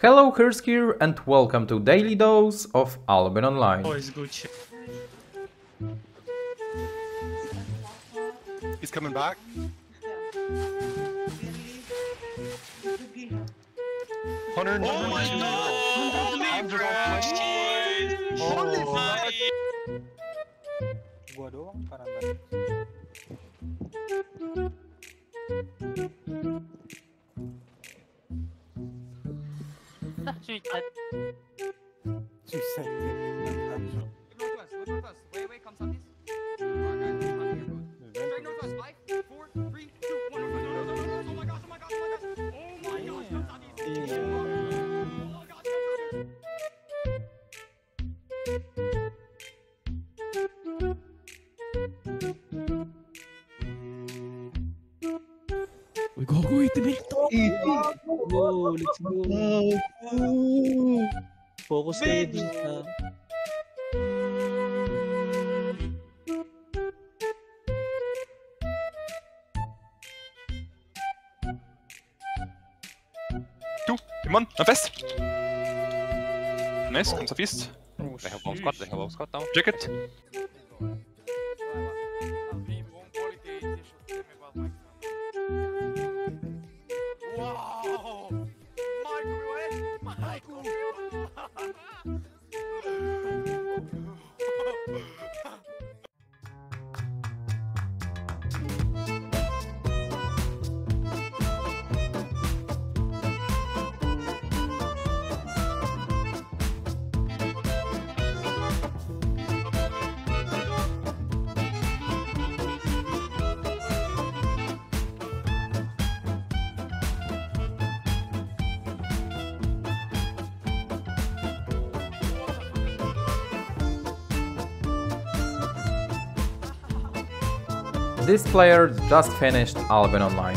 Hello Hyrst here and welcome to Daily Dose of Albion Online. Oh, it's Gucci. He's coming back. Hundred Oh my god! Hundred Holy fuck! Gua doang parah banget. Susah juga. Northwest, northwest. Wait, wait, come. Straight northwest. Five, four, three, two, one. Uy, gogo, itinito. Go, let's go. Focus kayo sa... Du, Timon, fest. Nice, komm zur Fist. They have bomb squad, they have bomb squad now. Jacket. Wow! This player just finished Albion Online.